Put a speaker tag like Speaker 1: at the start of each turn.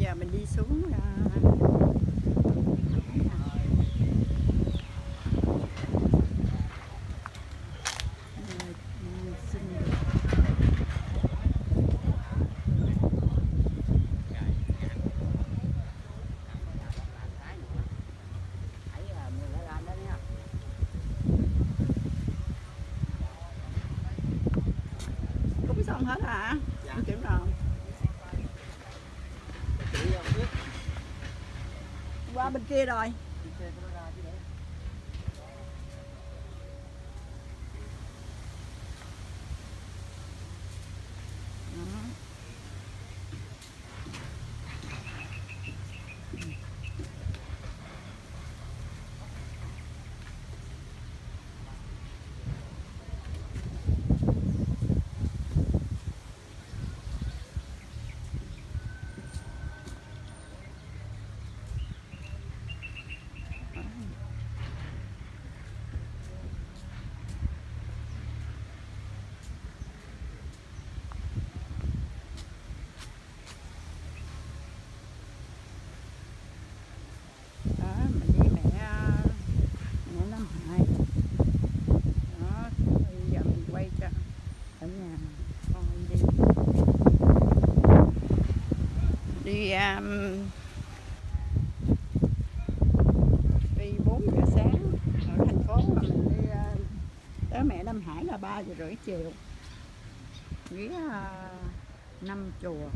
Speaker 1: giờ mình đi xuống à, xin cũng xong hết hả?
Speaker 2: Dạ.
Speaker 1: Em kiểu nào qua bên kia rồi Đó. đó mình đi mẹ mẹ Nam Hải đó bây giờ mình quay cho ở nhà con đi đi um, đi 4 giờ sáng ở thành phố mà mình đi uh, tới mẹ Nam Hải là 3 giờ rưỡi chiều. Nghĩa uh, năm chùa.